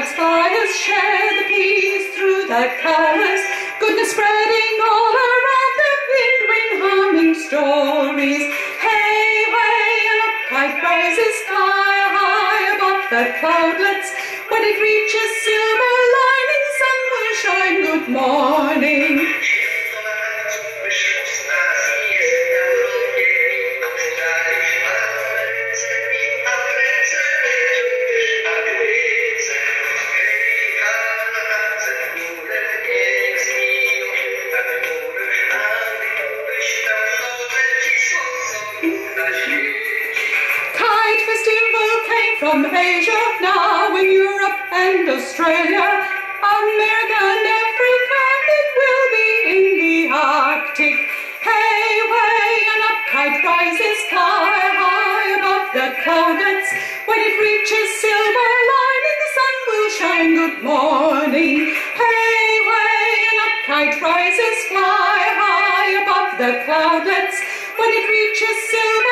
fly us, share the peace through the palace, Goodness spreading all around the wind, wind humming stories. Hey, way, an upkite rises sky high above the cloudlets. When it reaches silver from Asia, now in Europe and Australia. America and Africa, it will be in the Arctic. Hey, way, an up kite rises sky high above the cloudlets. When it reaches silver lining, the sun will shine. Good morning. Hey, way, an up kite rises fly high above the cloudlets. When it reaches silver